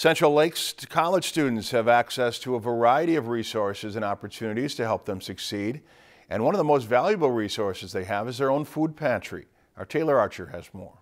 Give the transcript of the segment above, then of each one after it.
Central Lakes college students have access to a variety of resources and opportunities to help them succeed. And one of the most valuable resources they have is their own food pantry. Our Taylor Archer has more.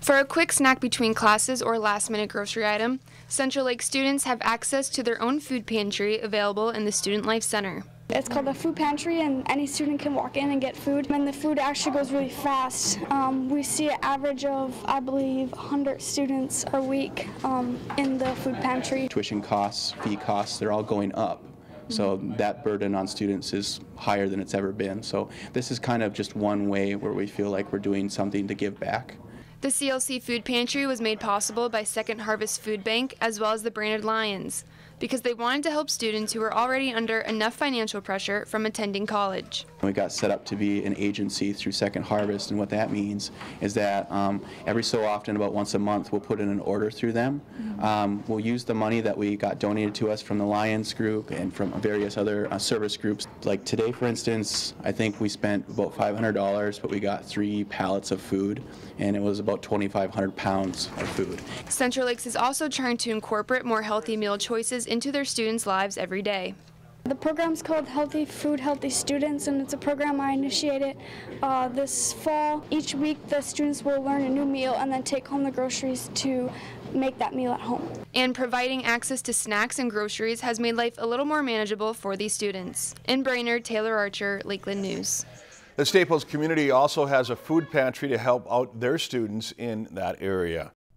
For a quick snack between classes or last minute grocery item, Central Lake students have access to their own food pantry available in the Student Life Center. It's called the food pantry, and any student can walk in and get food. And the food actually goes really fast. Um, we see an average of, I believe, 100 students a week um, in the food pantry. Tuition costs, fee costs, they're all going up. So that burden on students is higher than it's ever been. So this is kind of just one way where we feel like we're doing something to give back. The CLC Food Pantry was made possible by Second Harvest Food Bank as well as the Brainerd Lions because they wanted to help students who were already under enough financial pressure from attending college. We got set up to be an agency through Second Harvest, and what that means is that um, every so often, about once a month, we'll put in an order through them. Um, we'll use the money that we got donated to us from the Lions group and from various other uh, service groups. Like today, for instance, I think we spent about $500, but we got three pallets of food, and it was about 2,500 pounds of food. Central Lakes is also trying to incorporate more healthy meal choices into their students' lives every day. The program's called Healthy Food, Healthy Students, and it's a program I initiated uh, this fall. Each week, the students will learn a new meal and then take home the groceries to make that meal at home. And providing access to snacks and groceries has made life a little more manageable for these students. In Brainerd, Taylor Archer, Lakeland News. The Staples community also has a food pantry to help out their students in that area.